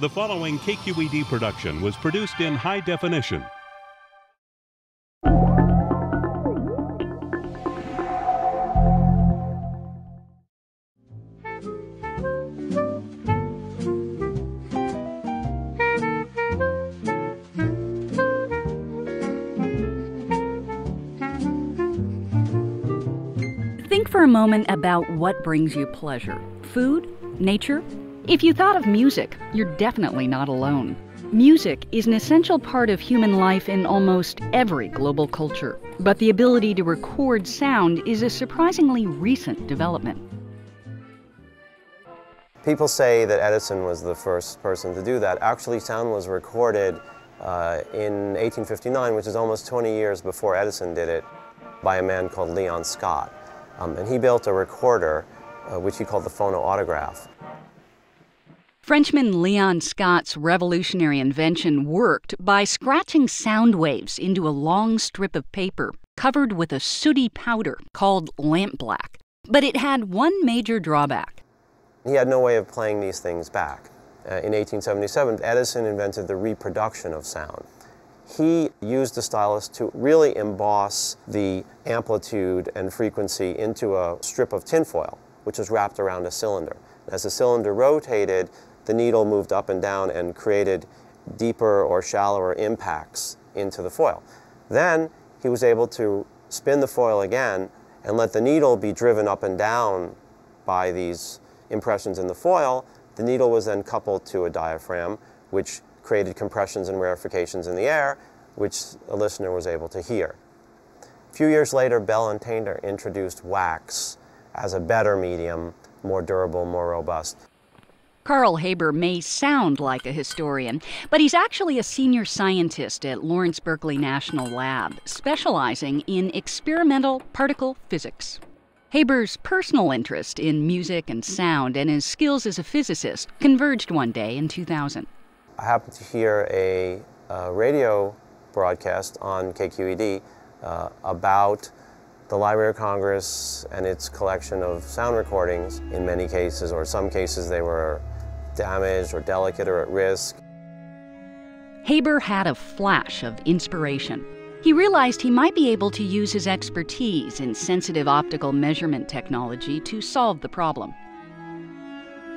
The following KQED production was produced in high definition. Think for a moment about what brings you pleasure food, nature. If you thought of music, you're definitely not alone. Music is an essential part of human life in almost every global culture, but the ability to record sound is a surprisingly recent development. People say that Edison was the first person to do that. Actually, sound was recorded uh, in 1859, which is almost 20 years before Edison did it, by a man called Leon Scott. Um, and he built a recorder, uh, which he called the phonoautograph. Frenchman Leon Scott's revolutionary invention worked by scratching sound waves into a long strip of paper covered with a sooty powder called lampblack. But it had one major drawback. He had no way of playing these things back. Uh, in 1877, Edison invented the reproduction of sound. He used the stylus to really emboss the amplitude and frequency into a strip of tinfoil, which was wrapped around a cylinder. As the cylinder rotated, the needle moved up and down and created deeper or shallower impacts into the foil. Then he was able to spin the foil again and let the needle be driven up and down by these impressions in the foil. The needle was then coupled to a diaphragm, which created compressions and rarefications in the air, which a listener was able to hear. A few years later, Bell and Tainter introduced wax as a better medium, more durable, more robust. Carl Haber may sound like a historian, but he's actually a senior scientist at Lawrence Berkeley National Lab, specializing in experimental particle physics. Haber's personal interest in music and sound and his skills as a physicist converged one day in 2000. I happened to hear a, a radio broadcast on KQED uh, about the Library of Congress and its collection of sound recordings. In many cases, or some cases, they were damaged or delicate or at risk. Haber had a flash of inspiration. He realized he might be able to use his expertise in sensitive optical measurement technology to solve the problem.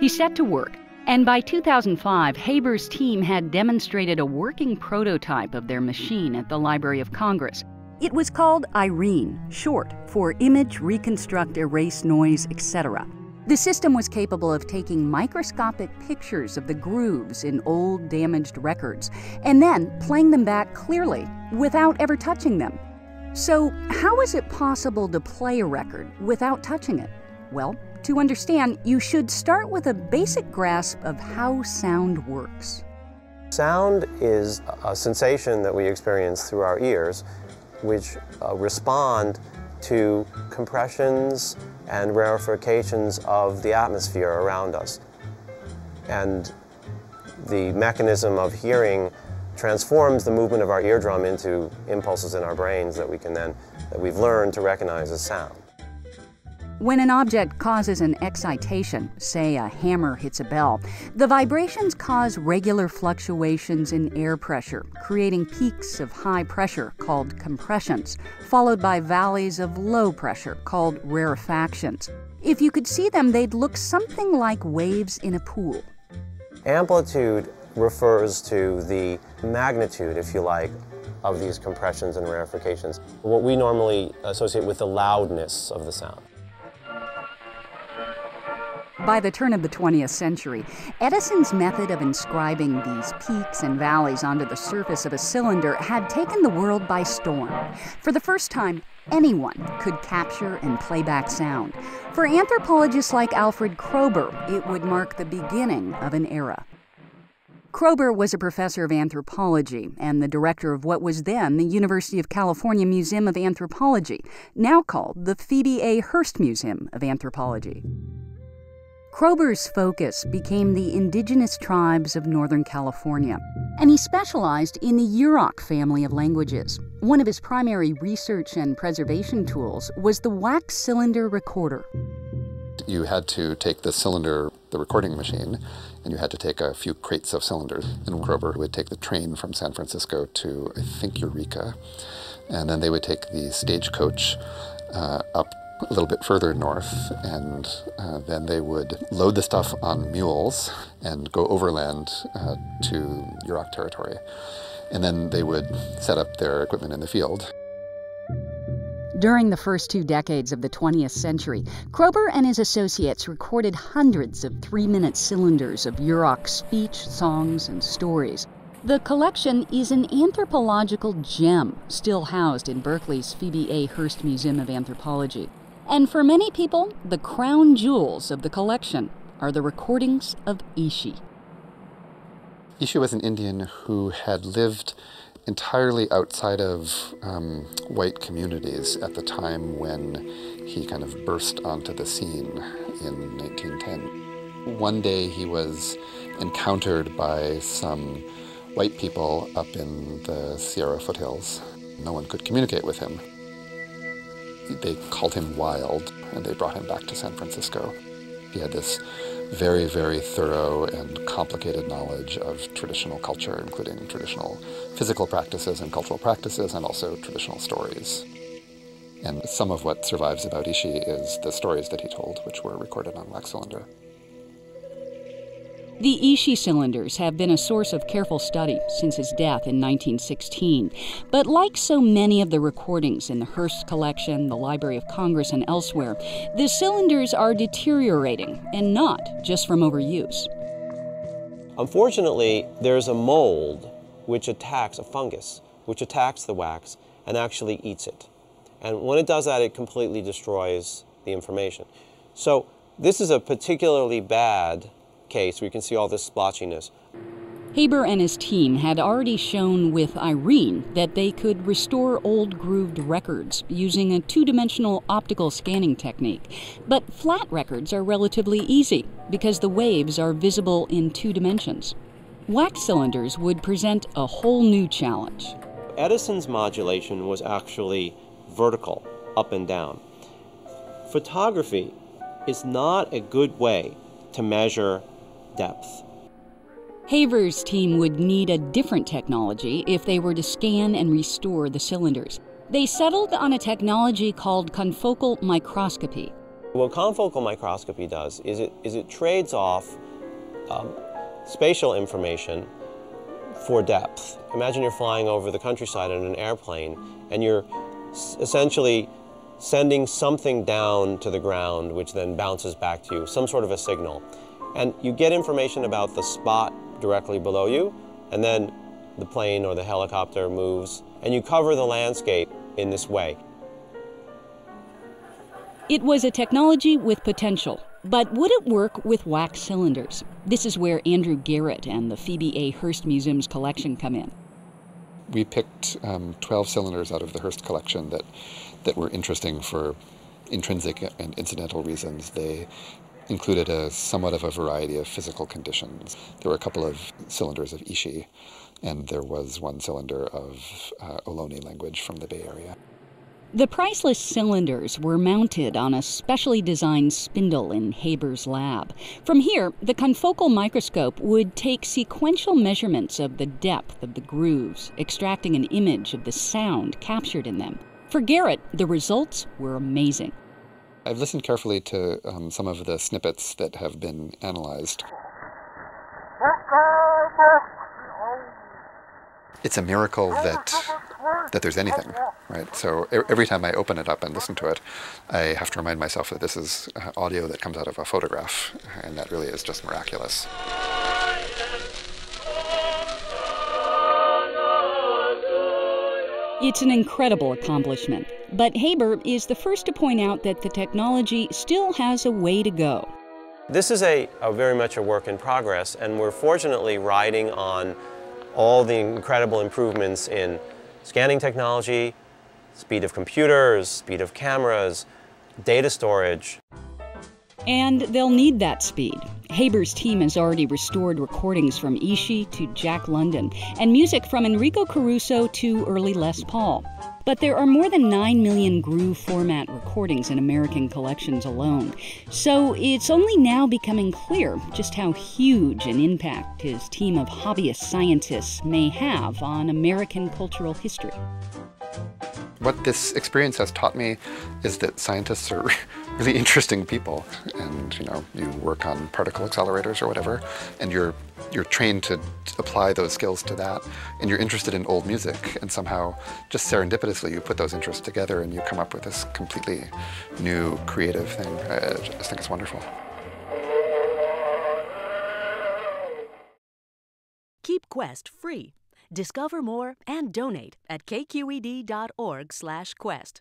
He set to work, and by 2005, Haber's team had demonstrated a working prototype of their machine at the Library of Congress. It was called IRENE, short for Image, Reconstruct, Erase Noise, etc. The system was capable of taking microscopic pictures of the grooves in old damaged records and then playing them back clearly without ever touching them. So, how is it possible to play a record without touching it? Well, to understand, you should start with a basic grasp of how sound works. Sound is a sensation that we experience through our ears, which uh, respond to compressions and rarefications of the atmosphere around us. And the mechanism of hearing transforms the movement of our eardrum into impulses in our brains that we can then, that we've learned to recognize as sound. When an object causes an excitation, say a hammer hits a bell, the vibrations cause regular fluctuations in air pressure, creating peaks of high pressure called compressions, followed by valleys of low pressure called rarefactions. If you could see them, they'd look something like waves in a pool. Amplitude refers to the magnitude, if you like, of these compressions and rarefications, what we normally associate with the loudness of the sound. By the turn of the 20th century, Edison's method of inscribing these peaks and valleys onto the surface of a cylinder had taken the world by storm. For the first time, anyone could capture and play back sound. For anthropologists like Alfred Kroeber, it would mark the beginning of an era. Kroeber was a professor of anthropology and the director of what was then the University of California Museum of Anthropology, now called the Phoebe A. Hearst Museum of Anthropology. Kroeber's focus became the indigenous tribes of Northern California, and he specialized in the Yurok family of languages. One of his primary research and preservation tools was the wax cylinder recorder. You had to take the cylinder, the recording machine, and you had to take a few crates of cylinders. And Kroeber would take the train from San Francisco to, I think, Eureka. And then they would take the stagecoach uh, up a little bit further north, and uh, then they would load the stuff on mules and go overland uh, to Yurok territory. And then they would set up their equipment in the field. During the first two decades of the 20th century, Kroeber and his associates recorded hundreds of three minute cylinders of Yurok speech, songs, and stories. The collection is an anthropological gem still housed in Berkeley's Phoebe A. Hearst Museum of Anthropology. And for many people, the crown jewels of the collection are the recordings of Ishi. Ishi was an Indian who had lived entirely outside of um, white communities at the time when he kind of burst onto the scene in 1910. One day he was encountered by some white people up in the Sierra foothills. No one could communicate with him. They called him wild and they brought him back to San Francisco. He had this very, very thorough and complicated knowledge of traditional culture, including traditional physical practices and cultural practices, and also traditional stories. And some of what survives about Ishi is the stories that he told, which were recorded on wax cylinder. The Ishi cylinders have been a source of careful study since his death in 1916. But like so many of the recordings in the Hearst collection, the Library of Congress, and elsewhere, the cylinders are deteriorating, and not just from overuse. Unfortunately, there's a mold which attacks a fungus, which attacks the wax and actually eats it. And when it does that, it completely destroys the information. So this is a particularly bad case where you can see all this splotchiness. Haber and his team had already shown with Irene that they could restore old grooved records using a two dimensional optical scanning technique. But flat records are relatively easy because the waves are visible in two dimensions. Wax cylinders would present a whole new challenge. Edison's modulation was actually vertical, up and down. Photography is not a good way to measure depth. Haber's team would need a different technology if they were to scan and restore the cylinders. They settled on a technology called confocal microscopy. What confocal microscopy does is it, is it trades off um, spatial information for depth. Imagine you're flying over the countryside in an airplane and you're essentially sending something down to the ground which then bounces back to you, some sort of a signal. And you get information about the spot directly below you, and then the plane or the helicopter moves, and you cover the landscape in this way. It was a technology with potential, but would it work with wax cylinders? This is where Andrew Garrett and the Phoebe A. Hearst Museum's collection come in. We picked um, 12 cylinders out of the Hearst collection that, that were interesting for intrinsic and incidental reasons. They included a somewhat of a variety of physical conditions. There were a couple of cylinders of Ishi, and there was one cylinder of uh, Ohlone language from the Bay Area. The priceless cylinders were mounted on a specially designed spindle in Haber's lab. From here, the confocal microscope would take sequential measurements of the depth of the grooves, extracting an image of the sound captured in them. For Garrett, the results were amazing. I've listened carefully to um, some of the snippets that have been analyzed. It's a miracle that that there's anything, right? So every time I open it up and listen to it, I have to remind myself that this is uh, audio that comes out of a photograph, and that really is just miraculous. It's an incredible accomplishment, but Haber is the first to point out that the technology still has a way to go. This is a, a, very much a work in progress, and we're fortunately riding on all the incredible improvements in scanning technology, speed of computers, speed of cameras, data storage. And they'll need that speed. Haber's team has already restored recordings from Ishi to Jack London and music from Enrico Caruso to early Les Paul. But there are more than 9 million groove format recordings in American collections alone, so it's only now becoming clear just how huge an impact his team of hobbyist scientists may have on American cultural history. What this experience has taught me is that scientists are really interesting people and you know you work on particle accelerators or whatever and you're you're trained to apply those skills to that and you're interested in old music and somehow just serendipitously you put those interests together and you come up with this completely new creative thing. I just think it's wonderful. Keep Quest free. Discover more and donate at kqed.org/quest.